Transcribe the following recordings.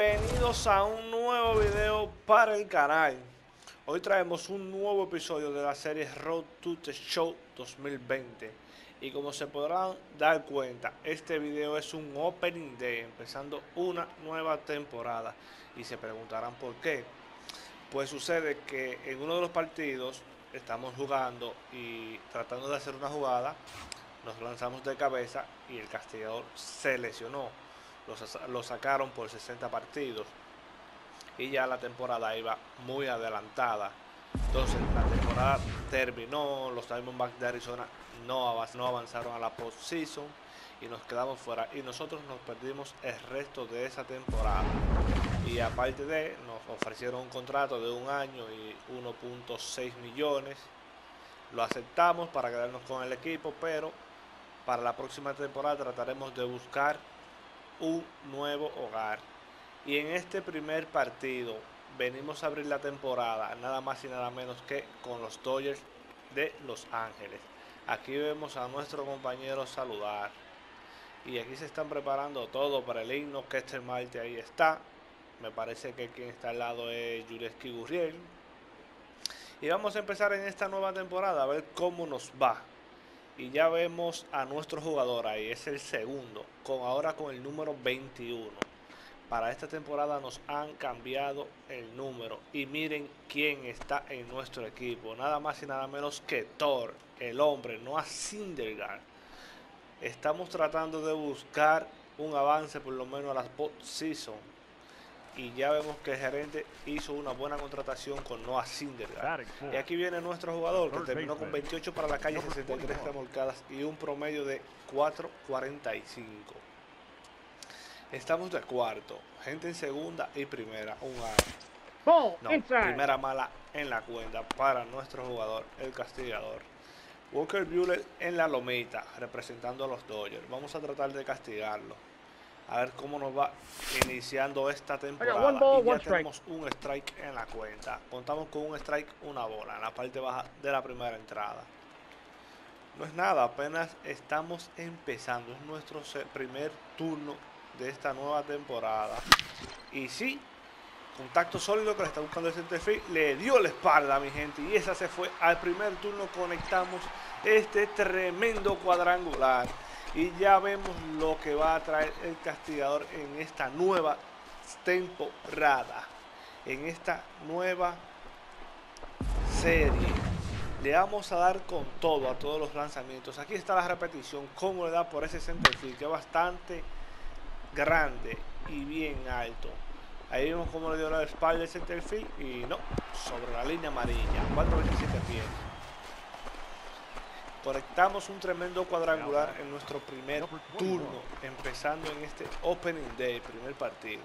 Bienvenidos a un nuevo video para el canal. Hoy traemos un nuevo episodio de la serie Road to the Show 2020. Y como se podrán dar cuenta, este video es un opening day, empezando una nueva temporada. Y se preguntarán por qué. Pues sucede que en uno de los partidos estamos jugando y tratando de hacer una jugada, nos lanzamos de cabeza y el castigador se lesionó lo, sacaron por 60 partidos y ya la temporada iba muy adelantada. Entonces la temporada terminó, los Diamondbacks de Arizona no, avanzaron a la postseason y nos quedamos fuera y nosotros nos perdimos el resto de esa temporada. Y aparte de, nos ofrecieron un contrato de un año y 1.6 millones. Lo aceptamos para quedarnos con el equipo, pero para la próxima temporada trataremos de buscar un nuevo hogar. Y en este primer partido venimos a abrir la temporada nada más y nada menos que con los Dodgers de Los Ángeles. Aquí vemos a nuestro compañero saludar. Y aquí se están preparando todo para el himno. Que este Marte ahí está. Me parece que quien está al lado es Yureski Gurriel. Y vamos a empezar en esta nueva temporada a ver cómo nos va. Y ya vemos a nuestro jugador ahí, es el segundo, con ahora con el número 21. Para esta temporada nos han cambiado el número. Y miren quién está en nuestro equipo. Nada más y nada menos que Thor, el hombre, no a Syndergaard. Estamos tratando de buscar un avance por lo menos a las post-season y ya vemos que el gerente hizo una buena contratación con Noah Syndergaard. Y aquí viene nuestro jugador que terminó con 28 para la calle, 63 remolcadas y un promedio de 4.45. Estamos de cuarto, gente en segunda y primera, un año. No, primera mala en la cuenta para nuestro jugador, el castigador. Walker Buehler en la lomita, representando a los Dodgers. Vamos a tratar de castigarlo a ver cómo nos va iniciando esta temporada. y ya tenemos un strike en la cuenta. Contamos con un strike, una bola en la parte baja de la primera entrada. No es nada, apenas estamos empezando. Es nuestro primer turno de esta nueva temporada. Y sí, contacto sólido que le está buscando el centerfield. Le dio la espalda, mi gente. Y esa se fue al primer turno. Conectamos este tremendo cuadrangular. Y ya vemos lo que va a traer el castigador en esta nueva temporada. En esta nueva serie. Le vamos a dar con todo a todos los lanzamientos. Aquí está la repetición. Cómo le da por ese centerfield. Que es bastante grande y bien alto. Ahí vemos cómo le dio la espalda el centerfield. Y no, sobre la línea amarilla. 427 pies. Conectamos un tremendo cuadrangular en nuestro primer turno, empezando en este Opening Day, primer partido.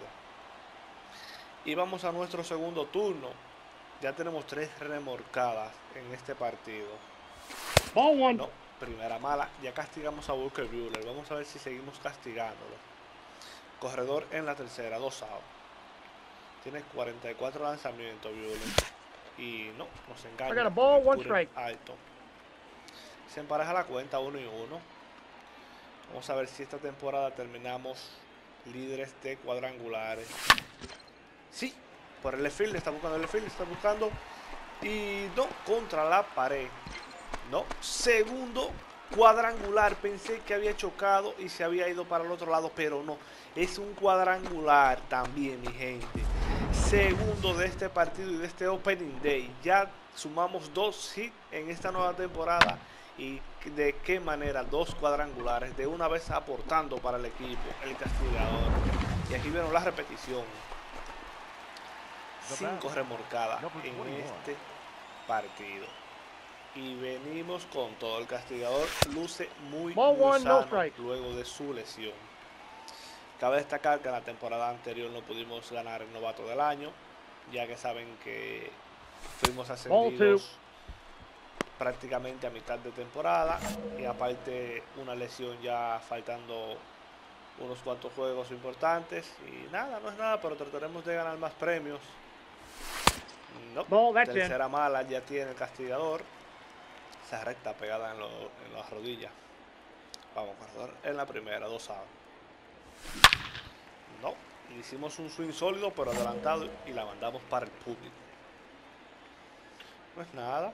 Y vamos a nuestro segundo turno. Ya tenemos tres remorcadas en este partido. No, primera mala. Ya castigamos a Walker Buehler. Vamos a ver si seguimos castigándolo. Corredor en la tercera, dos outs. Tiene 44 lanzamientos Buehler. Y no, nos engaña. Alto. Se empareja la cuenta uno y uno. Vamos a ver si esta temporada terminamos líderes de cuadrangulares. Sí, por el field, está buscando el field, está buscando. Y no, contra la pared. No, segundo cuadrangular. Pensé que había chocado y se había ido para el otro lado, pero no. Es un cuadrangular también, mi gente. Segundo de este partido y de este Opening Day. Ya sumamos dos hits en esta nueva temporada y de qué manera dos cuadrangulares de una vez aportando para el equipo el castigador. Y aquí vieron la repetición. Cinco remorcadas en este partido. Y venimos con todo. El castigador luce muy, muy sano luego de su lesión. Cabe destacar que en la temporada anterior no pudimos ganar el novato del año ya que saben que fuimos ascendidos prácticamente a mitad de temporada y aparte una lesión ya faltando unos cuantos juegos importantes y nada, no es nada, pero trataremos de ganar más premios. No, tercera mala ya tiene el castigador. Esa recta pegada en, las rodillas. Vamos, en la primera, dos a No, hicimos un swing sólido pero adelantado y la mandamos para el público. Pues nada.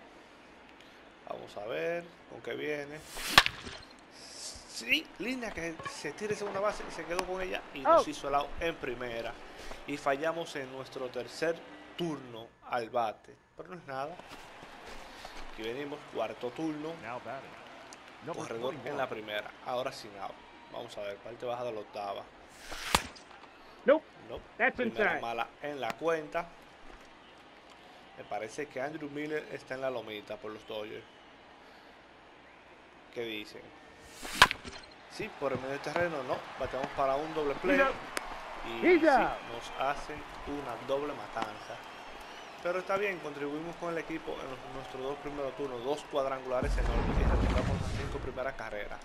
Vamos a ver con qué viene. Sí, línea que se tira segunda base y se quedó con ella y nos hizo el out en primera. Y fallamos en nuestro tercer turno al bate. Pero no es nada. Aquí venimos, cuarto turno. Corredor en la primera. Ahora sin out. Vamos a ver, parte baja de la octava. Nope. Nope. That's Primera mala en la cuenta. Me parece que Andrew Miller está en la lomita por los Dodgers. ¿Qué dicen? Sí, por el medio del terreno no. Bateamos para un doble play. Y sí, nos hacen una doble matanza. Pero está bien, contribuimos con el equipo en los- nuestros dos primeros turnos, dos cuadrangulares enormes y las cinco primeras carreras.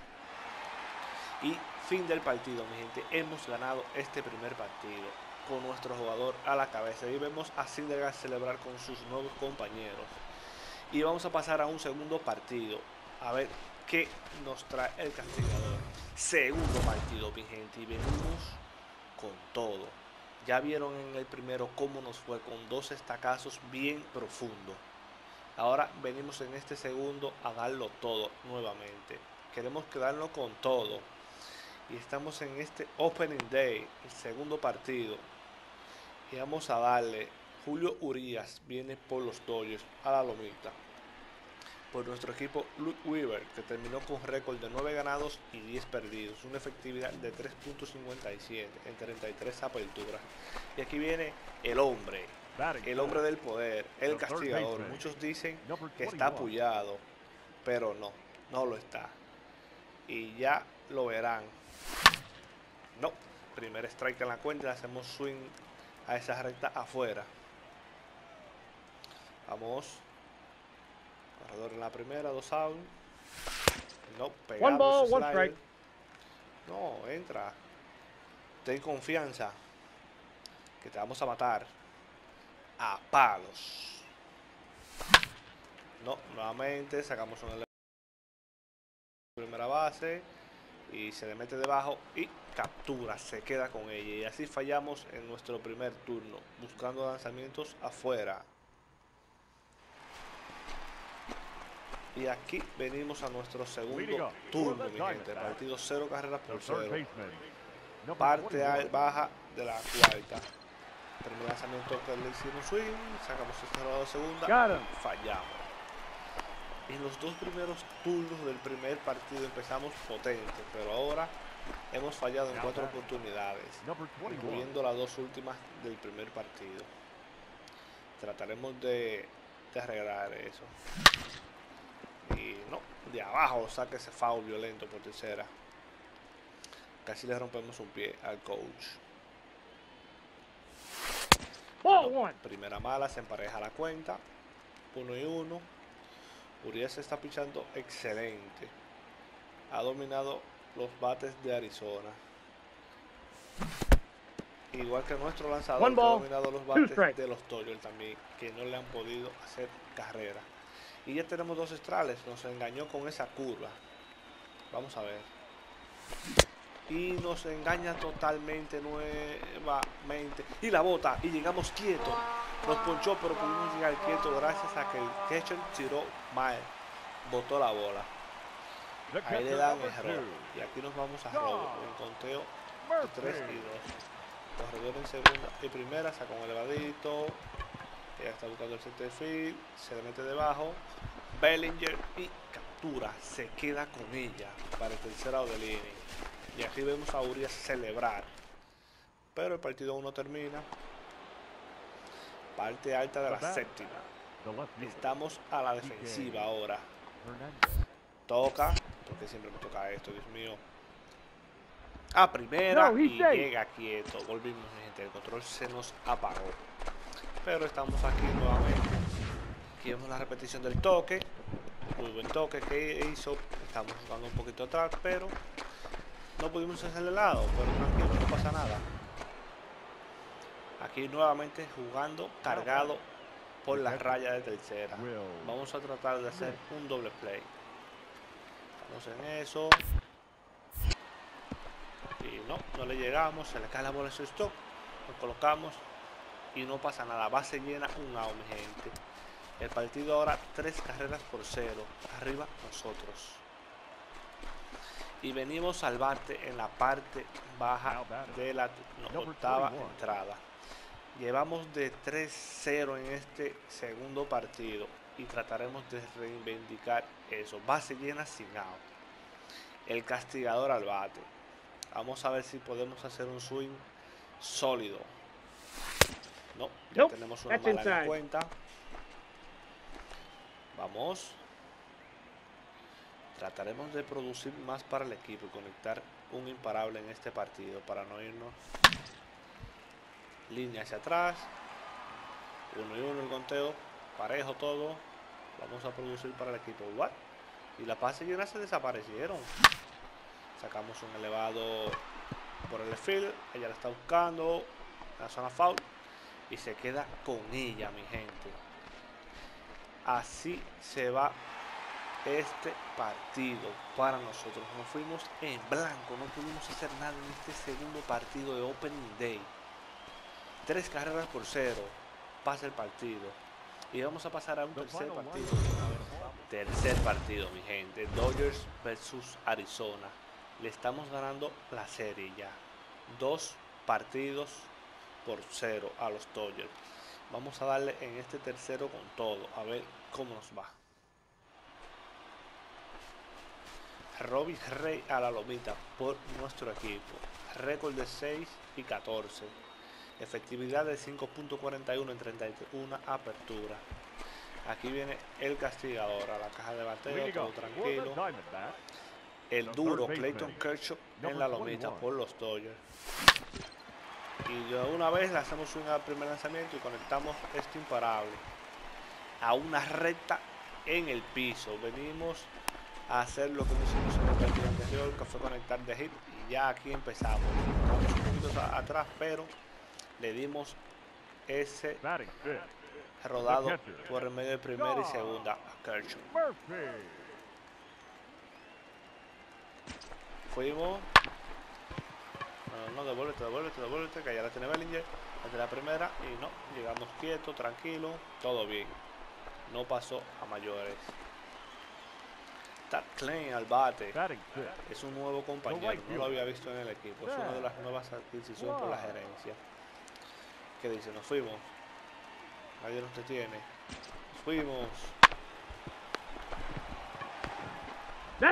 Y fin del partido, mi gente. Hemos ganado este primer partido con nuestro jugador a la cabeza. Y vemos a Syndergaard celebrar con sus nuevos compañeros. Y vamos a pasar a un segundo partido. A ver qué nos trae el castigador. Segundo partido, mi gente. Y venimos con todo. Ya vieron en el primero cómo nos fue con dos estacazos bien profundos. Ahora venimos en este segundo a darlo todo nuevamente. Queremos quedarnos con todo. Y estamos en este Opening Day, el segundo partido. Y vamos a darle. Julio Urias viene por los Dodgers a la lomita. Por nuestro equipo Luke Weaver, que terminó con récord de 9 ganados y 10 perdidos. Una efectividad de 3.57 en 33 aperturas. Y aquí viene el hombre, el hombre del poder, el castigador. Muchos dicen que está apoyado, pero no, no lo está. Y ya lo verán. No, primer strike en la cuenta, hacemos swing a esa recta afuera. Vamos. Corredor en la primera, dos out. No, pegado ball, ese one strike. No, entra. Ten confianza. Que te vamos a matar. A palos. No, nuevamente sacamos un primera base y se le mete debajo y captura, se queda con ella y así fallamos en nuestro primer turno buscando lanzamientos afuera y aquí venimos a nuestro segundo turno mi gente. Partido cero carreras por cero. parte al- baja de la cuarta. Primer lanzamiento que le hicimos swing sacamos el cerrado de segunda. Fallamos. En los dos primeros turnos del primer partido empezamos potente, pero ahora hemos fallado en cuatro oportunidades, incluyendo las dos últimas del primer partido. Trataremos de, de arreglar eso. Y no, de abajo saca ese foul violento por tercera. Casi le rompemos un pie al coach. One. Primera mala, se empareja la cuenta. Uno y uno. Urias está pichando excelente. Ha dominado los bates de Arizona. Igual que nuestro lanzador ha dominado los bates de los Dodgers también, que no le han podido hacer carrera. Y ya tenemos dos estrales, nos engañó con esa curva. Vamos a ver. Y nos engaña totalmente nuevamente. Y la bota, y llegamos quietos. Nos ponchó, pero pudimos llegar quietos gracias a que el catcher tiró mal. Botó la bola. Ahí le dan error. Y aquí nos vamos a robo. En conteo de 3 y 2. Corredor en segunda y primera, saca un elevadito. Ella está buscando el center field. Se le mete debajo. Bellinger y captura. Se queda con ella para el tercer out del inning. Y aquí vemos a Urias celebrar. Pero el partido aún no termina. Parte alta de la séptima. Estamos a la defensiva ahora. Toca, porque siempre me toca esto, Dios mío. A primera y safe. llega quieto. Volvimos, gente. El control se nos apagó. Pero estamos aquí nuevamente. Aquí vemos la repetición del toque. Muy buen toque que hizo. Estamos jugando un poquito atrás, pero no pudimos hacerle lado. Pero tranquilo, no pasa nada. Aquí nuevamente jugando cargado por la raya de tercera. Vamos a tratar de hacer un doble play. Estamos en eso. Y no, no le llegamos. Se le cae la bola a su stop. nos colocamos y no pasa nada. Base llena, un out, mi gente. El partido ahora tres carreras por cero. Arriba nosotros. Y venimos al bate en la parte baja de la no, octava entrada. Llevamos de 3-0 en este segundo partido y trataremos de reivindicar eso. Base llena sin out. El castigador al bate. Vamos a ver si podemos hacer un swing sólido. No, ya tenemos una mala en cuenta. Vamos. Trataremos de producir más para el equipo y conectar un imparable en este partido para no irnos línea hacia atrás. Uno y uno el conteo. Parejo todo. Vamos a producir para el equipo. igual Y la pase llena se desaparecieron. Sacamos un elevado por el field. Ella la está buscando. La zona foul. Y se queda con ella, mi gente. Así se va este partido para nosotros. Nos fuimos en blanco, no pudimos hacer nada en este segundo partido de Opening Day. Tres carreras por cero, pasa el partido. Y vamos a pasar a un tercer partido. Tercer partido, mi gente. Dodgers versus Arizona. Le estamos ganando la serie ya. Dos partidos por cero a los Dodgers. Vamos a darle en este tercero con todo. A ver cómo nos va. Robbie Rey a la lomita por nuestro equipo. Récord de 6 y 14. Efectividad de 5.41 en 31 apertura. Aquí viene el castigador a la caja de bateo, todo tranquilo. El duro Clayton Kershaw en la lomita por los Dodgers. Y de una vez le hacemos un primer lanzamiento y conectamos este imparable a una recta en el piso. Venimos a hacer lo que hicimos en el partido anterior, que fue conectar de hit. Y ya aquí empezamos. Vamos un poquito atrás, pero le dimos ese rodado por el medio de primera y segunda a Kershaw. Fuimos. No, no, devuélvete, devuélvete, devuélvete, que ya la tiene Bellinger. Desde la primera y no, llegamos quietos, tranquilo, todo bien. No pasó a mayores. Tad Klein al bate. Es un nuevo compañero, no lo había visto en el equipo. Es una de las nuevas adquisiciones por la gerencia. ¿Qué dice? Nos fuimos. Nadie nos detiene. Nos fuimos.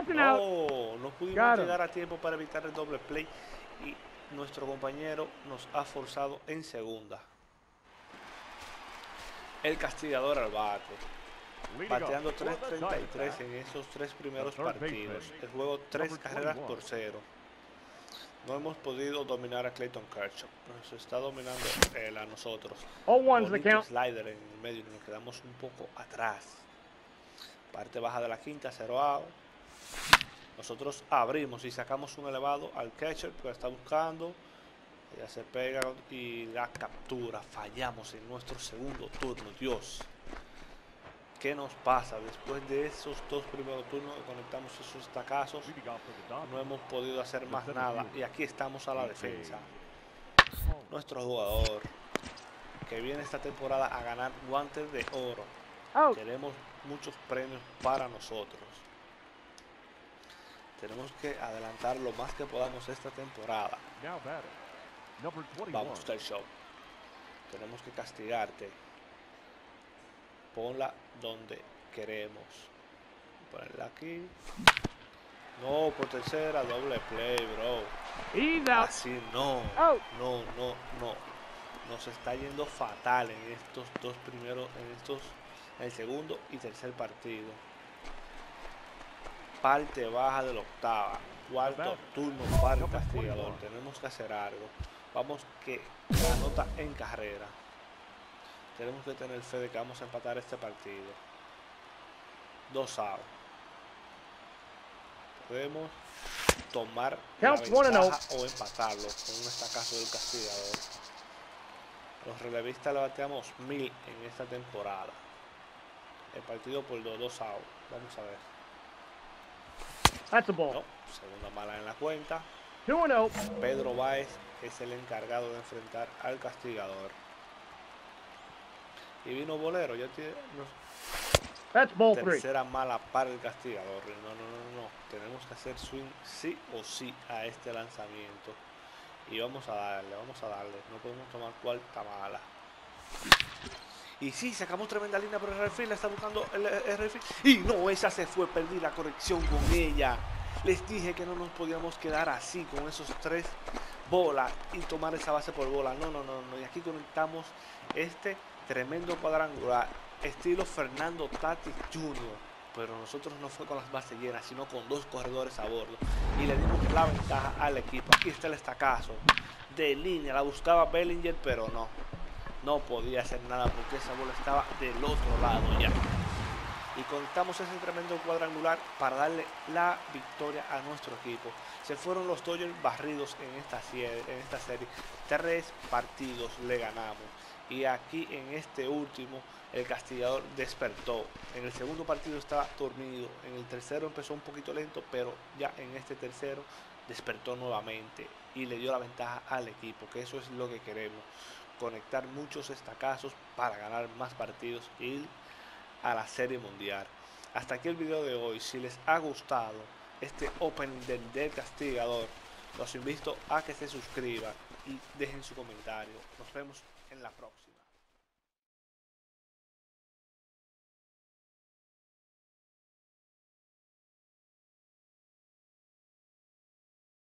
No, no pudimos llegar a tiempo para evitar el doble play y nuestro compañero nos ha forzado en segunda. El castigador al bate. Bateando 3.33 en esos tres primeros partidos. El juego tres carreras por cero. No hemos podido dominar a Clayton Kershaw. Nos está dominando él a nosotros. slider en el medio. Nos quedamos un poco atrás. Parte baja de la quinta, 0 out. Nosotros abrimos y sacamos un elevado al catcher que está buscando. Ella se pega y la captura. Fallamos en nuestro segundo turno. Dios. ¿Qué nos pasa? Después de esos dos primeros turnos que conectamos esos tacazos, no hemos podido hacer más nada. Y aquí estamos a la defensa. Nuestro jugador, que viene esta temporada a ganar guantes de oro. Tenemos muchos premios para nosotros. Tenemos que adelantar lo más que podamos esta temporada. Vamos al show. Tenemos que castigarte ponla donde queremos. Ponerla aquí. No, por tercera, doble play, bro. Así no. No, no, no. Nos está yendo fatal en estos dos primeros, en estos, en el segundo y tercer partido. Parte baja de la octava. Cuarto turno para el castigador. Tenemos que hacer algo. Vamos que la nota en carrera. Tenemos que tener fe de que vamos a empatar este partido. Dos outs. Podemos tomar la ventaja o empatarlo con un estacazo del castigador. Los relevistas le bateamos mil en esta temporada. El partido por los dos. Vamos a ver. That's a ball. No, segunda mala en la cuenta. 2 0. Pedro Báez es el encargado de enfrentar al castigador. Y vino Bolero, ya tiene That's ball three. tercera mala para el castigador. No, no, no, no. Tenemos que hacer swing sí o sí a este lanzamiento. Y vamos a darle, vamos a darle. No podemos tomar cuarta mala. Y sí, sacamos tremenda línea, pero el refil está buscando el, el. Y no, esa se fue, perdí la corrección con ella. Les dije que no nos podíamos quedar así con esos tres bolas y tomar esa base por bola. No, no, no, no. Y aquí conectamos este tremendo cuadrangular, estilo Fernando Tatis Jr. Pero nosotros no fue con las bases llenas, sino con dos corredores a bordo. Y le dimos la ventaja al equipo. Aquí está el estacazo de línea. La buscaba Bellinger, pero no. No podía hacer nada porque esa bola estaba del otro lado ya. Y conectamos ese tremendo cuadrangular para darle la victoria a nuestro equipo. Se fueron los Dodgers barridos en esta, en esta serie. Tres partidos le ganamos. Y aquí en este último el castigador despertó. En el segundo partido estaba dormido. En el tercero empezó un poquito lento, pero ya en este tercero despertó nuevamente y le dio la ventaja al equipo, que eso es lo que queremos. Conectar muchos estacazos para ganar más partidos y ir a la serie mundial. Hasta aquí el video de hoy. Si les ha gustado este opening del, del castigador, los invito a que se suscriban y dejen su comentario. Nos vemos en la próxima.